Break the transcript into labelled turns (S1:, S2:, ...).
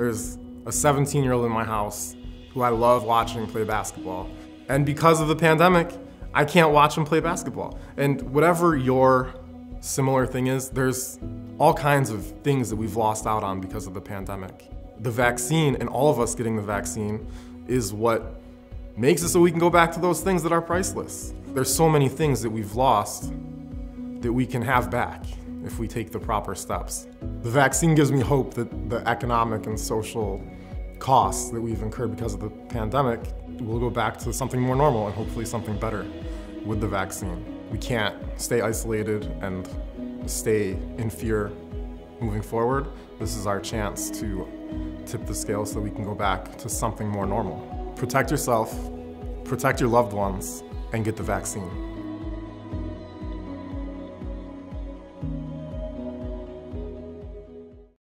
S1: There's a 17 year old in my house who I love watching play basketball. And because of the pandemic, I can't watch him play basketball. And whatever your similar thing is, there's all kinds of things that we've lost out on because of the pandemic. The vaccine and all of us getting the vaccine is what makes it so we can go back to those things that are priceless. There's so many things that we've lost that we can have back if we take the proper steps. The vaccine gives me hope that the economic and social costs that we've incurred because of the pandemic will go back to something more normal and hopefully something better with the vaccine. We can't stay isolated and stay in fear moving forward. This is our chance to tip the scale so we can go back to something more normal. Protect yourself, protect your loved ones, and get the vaccine.